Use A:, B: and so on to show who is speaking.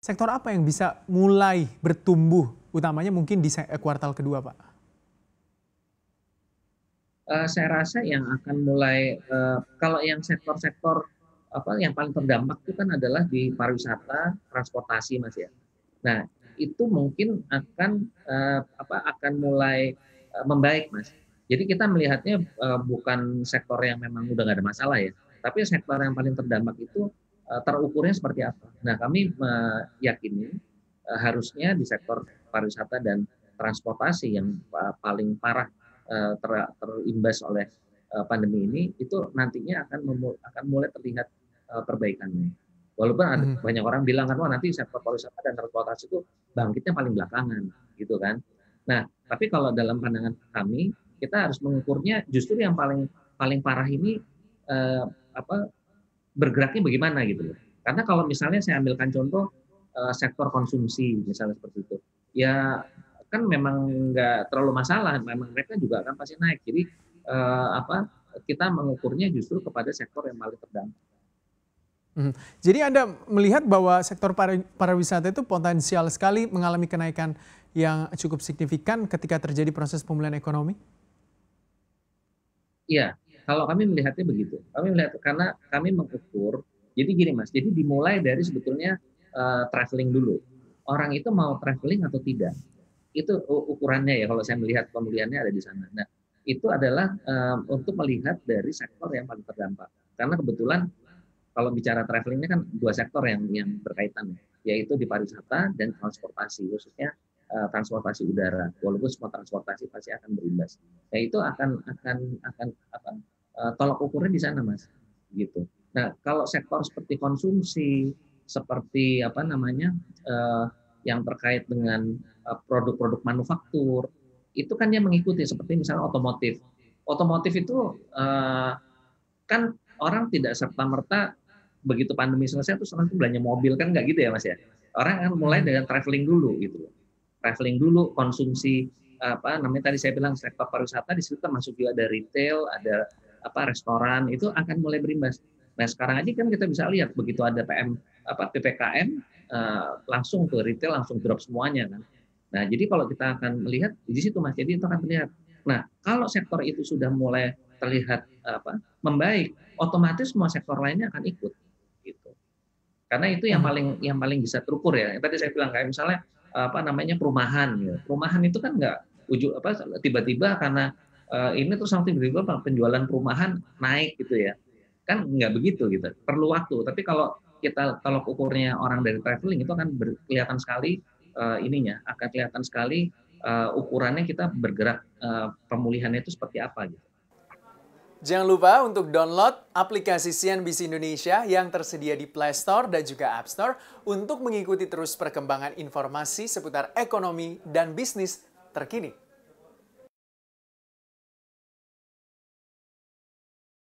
A: Sektor apa yang bisa mulai bertumbuh, utamanya mungkin di kuartal kedua, Pak?
B: Uh, saya rasa yang akan mulai uh, kalau yang sektor-sektor apa yang paling terdampak itu kan adalah di pariwisata, transportasi, Mas ya. Nah, itu mungkin akan uh, apa akan mulai uh, membaik, Mas. Jadi kita melihatnya uh, bukan sektor yang memang udah nggak ada masalah ya, tapi sektor yang paling terdampak itu Eh, terukurnya seperti apa. Nah, kami meyakini eh, harusnya di sektor pariwisata dan transportasi yang paling parah eh, ter, terimbas oleh pandemi ini itu nantinya akan akan mulai terlihat perbaikannya. Walaupun ada hmm. banyak orang bilang kan wah nanti sektor pariwisata dan transportasi itu bangkitnya paling belakangan gitu kan. Nah, tapi kalau dalam pandangan kami kita harus mengukurnya justru yang paling paling parah ini eh, apa bergeraknya bagaimana gitu loh. Karena kalau misalnya saya ambilkan contoh uh, sektor konsumsi misalnya seperti itu, ya kan memang nggak terlalu masalah, memang mereka juga akan pasti naik. Jadi uh, apa kita mengukurnya justru kepada sektor yang paling terdampak.
A: Hmm. Jadi Anda melihat bahwa sektor pariwisata itu potensial sekali mengalami kenaikan yang cukup signifikan ketika terjadi proses pemulihan ekonomi?
B: Iya, kalau kami melihatnya begitu, kami melihat karena kami mengukur. Jadi gini mas, jadi dimulai dari sebetulnya uh, traveling dulu. Orang itu mau traveling atau tidak, itu ukurannya ya. Kalau saya melihat pemulihannya ada di sana. Nah itu adalah um, untuk melihat dari sektor yang paling terdampak. Karena kebetulan kalau bicara traveling ini kan dua sektor yang yang berkaitan, yaitu di pariwisata dan transportasi, khususnya uh, transportasi udara. Walaupun semua transportasi pasti akan berimbas. Nah itu akan akan akan uh, tolak ukurnya di sana mas gitu. Nah kalau sektor seperti konsumsi seperti apa namanya uh, yang terkait dengan produk-produk uh, manufaktur itu kan dia mengikuti seperti misalnya otomotif. Otomotif itu uh, kan orang tidak serta merta begitu pandemi selesai terus langsung belanja mobil kan nggak gitu ya mas ya? Orang kan mulai dengan traveling dulu gitu traveling dulu konsumsi apa namanya tadi saya bilang sektor pariwisata di situ termasuk juga ada retail ada apa restoran itu akan mulai berimbas. Nah sekarang aja kan kita bisa lihat begitu ada PM apa ppkm uh, eh, langsung ke retail langsung drop semuanya kan. Nah jadi kalau kita akan melihat di situ mas jadi itu akan terlihat. Nah kalau sektor itu sudah mulai terlihat apa membaik, otomatis semua sektor lainnya akan ikut gitu. Karena itu yang hmm. paling yang paling bisa terukur ya. Tadi saya bilang kayak misalnya apa namanya perumahan ya. Perumahan itu kan nggak ujung apa tiba-tiba karena uh, ini terus sampai tiba-tiba penjualan perumahan naik gitu ya kan nggak begitu gitu perlu waktu tapi kalau kita kalau ukurnya orang dari traveling itu akan kelihatan sekali uh, ininya akan kelihatan sekali uh, ukurannya kita bergerak uh, pemulihannya itu seperti apa gitu.
A: Jangan lupa untuk download aplikasi CNBC Indonesia yang tersedia di Play Store dan juga App Store untuk mengikuti terus perkembangan informasi seputar ekonomi dan bisnis terkini.